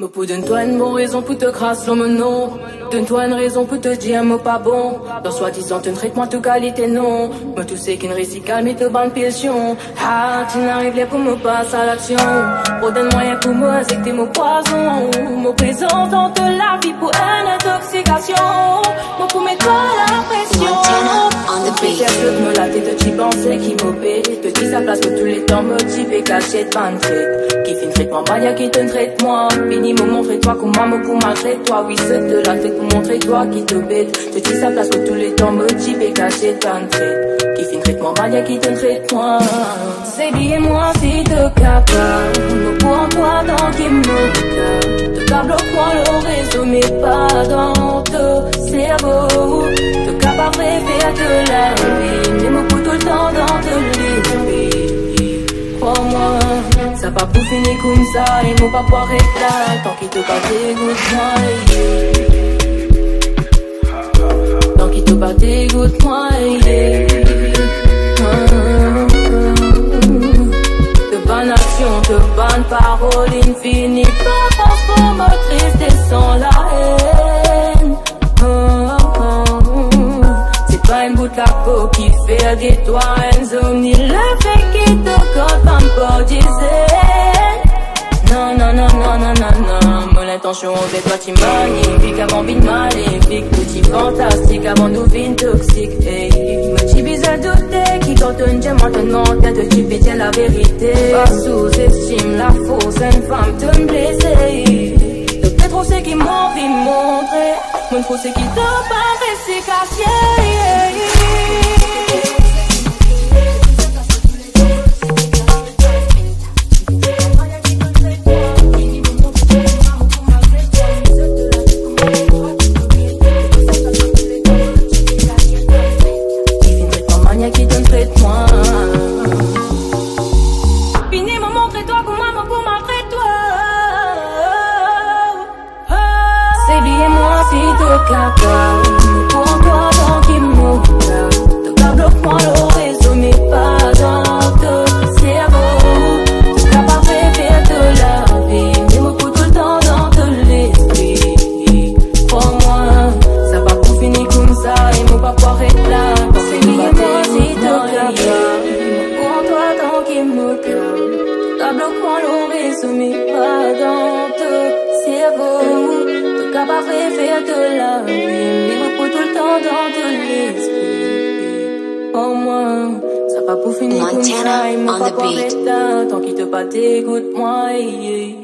Me pour donne-toi une bonne raison pour te crasser mon nom. Donne-toi une raison pour te dire un mot pas bon. Dans soi-disant un traitement de qualité non. Me tout c'est qu'une récit calme et te bonne pression. Ah, tu n'arrives pas pour me passer à l'action. Pour donne moyen pour moi, c'est que t'es mon poison. Me présente the beat. J'ai me la tête, tu pensais qui. Te dis sa place que tous les temps motivé, caché de bande Qui fait un traitement, bah qui te traite moi. Fini, me montrer toi comment me pour malgré toi. Oui, c'est de la tête pour montrer toi qui te bête. Te dis sa place que tous les temps motivé, caché de bande Qui fait un traitement, bah qui te traite moi. C'est bien moi si te capable. Me pour toi dans qui me Te câble quoi le réseau, mais pas dans ton cerveau. Ça va pour finir comme ça. Et mon pouvoir être là. Tant qu'il te bat dégoûte-moi. Tant qu'il te bat dégoûte-moi. De bonnes actions, de bonnes paroles infinies. Pas transformatrice, descend la haine. C'est pas une bout de la peau qui fait de toi une zone, le fait c'est toi, tu magnifique avant vie maléfique. Petit fantastique avant nous vie toxique. Hey, me dis bizarre douter qui diamant te demande tête, tu pétiens la vérité. Pas sous-estime la fausse, une femme te me blesser. De peut trop c'est qui m'ont vu montrer. Mon trop c'est qui te paraît si caché. C'est bien moi si te capable Pour toi tant qu'il me Te câble moi le réseau mais pas dans ton cerveau Te capable rêver de la vie. Mais me pour tout le temps dans de l'esprit Crois-moi, ça va pour finir comme ça. Et mon papa est là C'est bien moi si te capable Pour toi tant qu'il me calme Table moi le réseau mais pas dans Te capable rêver de la vie Mais me pour tout le temps dans de l'esprit Au moins ça va pour finir comme ça, beat. est là Tant qu'il te bat, écoute-moi, yeah.